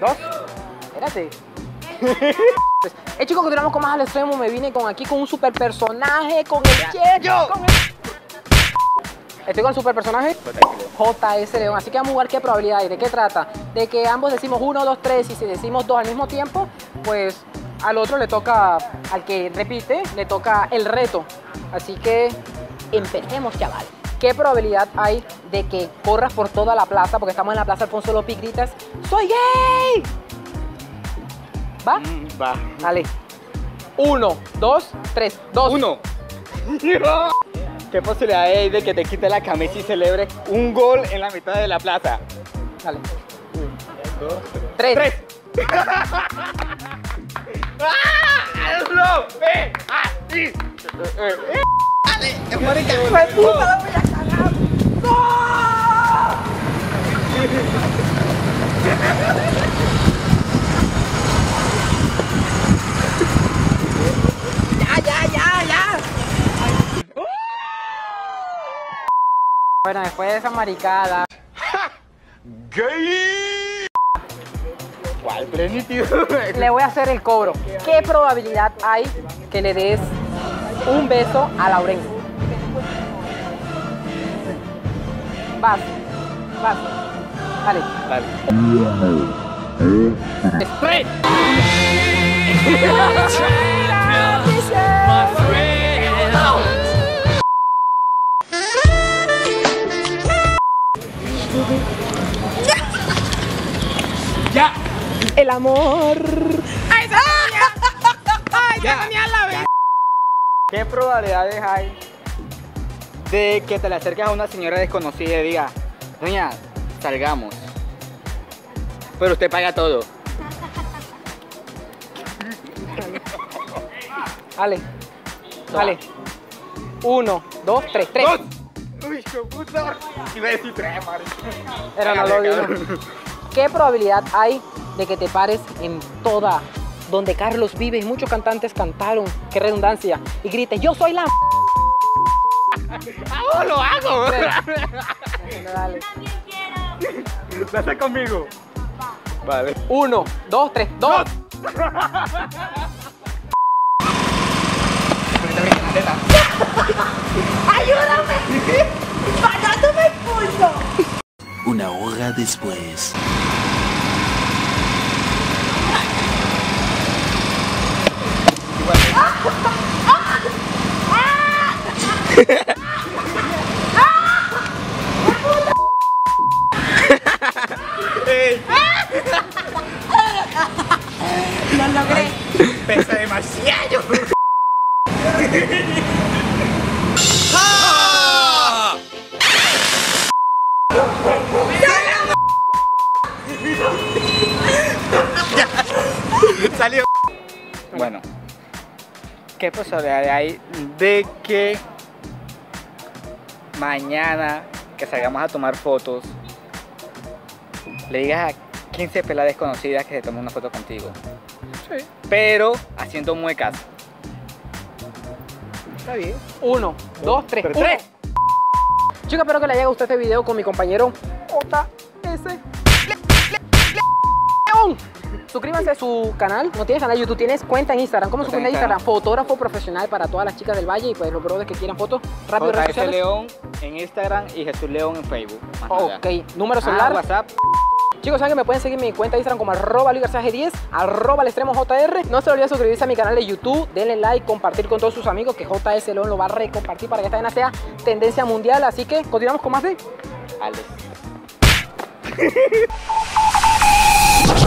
dos. Espérate. Eh chicos, continuamos con más al extremo. Me vine con aquí con un super personaje, con el Che, Yo. con el- Estoy con el super personaje JS León. Así que vamos a jugar qué probabilidad hay. ¿De qué trata? De que ambos decimos 1, 2, 3 y si decimos 2 al mismo tiempo, pues al otro le toca, al que repite, le toca el reto. Así que empecemos, chaval. ¿Qué probabilidad hay de que corras por toda la plaza? Porque estamos en la plaza Alfonso López y gritas, ¡Soy gay! ¿Va? Mm, Va. Dale. 1, 2, 3, 2. Uno. ¿Qué posibilidad hay de que te quite la camisa y celebre un gol en la mitad de la plaza? Dale. 3. Tres. ¡Ah! ¡No! ¡Eh! ¡Ah! ¡Sí! Ya, ya. Bueno, después de esa maricada, ¿Cuál plenitud? le voy a hacer el cobro. ¿Qué probabilidad hay que le des un beso a Lauren? Vas, vas. Dale. Dale. ¡Tres! ¡Ya! El amor. ¡Ya! ¿Qué probabilidades hay de que te le acerques a una señora desconocida y diga, doña, salgamos? Pero usted paga todo. Dale. Dale. Uno, dos, tres, tres. ¡Dos! ¡Uy, qué puta! Iba a decir tres. ¿Qué probabilidad hay de que te pares en toda donde Carlos vive y muchos cantantes cantaron, qué redundancia, y grites, yo soy la... ¡Ah, lo hago! Bueno, dale. ¿Lo haces conmigo? Vale. Uno, dos, tres, dos. Una hora después. Pesa demasiado. Salió. Bueno, ¿qué posibilidad hay de que mañana que salgamos a tomar fotos le digas a 15 peladas desconocidas que se tomen una foto contigo? Sí, pero haciendo muecas. está bien. Uno, dos, tres, Pero uno. tres. Chicos, espero que les haya gustado este video con mi compañero JS León. Suscríbanse a su canal. No tienes canal de YouTube, tienes cuenta en Instagram. ¿Cómo su Cuenta en Instagram? Fotógrafo profesional para todas las chicas del Valle y pues los brothers que quieran fotos. Rápido, JS. León en Instagram y Jesús León en Facebook. Más nada. Ok, número Ah, celular. WhatsApp. Chicos, saben que me pueden seguir en mi cuenta de Instagram como arroba G10, arroba al extremo JR. No se olviden suscribirse a mi canal de YouTube, denle like, compartir con todos sus amigos, que JS León lo va a recompartir para que esta sea tendencia mundial. Así que continuamos con más de... Alex.